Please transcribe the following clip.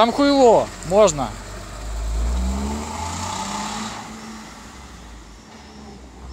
Там хуйло, можно.